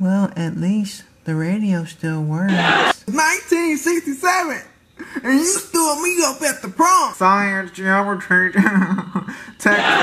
Well, at least the radio still works. 1967, and you stood me up at the prom. Science geometry. Texas.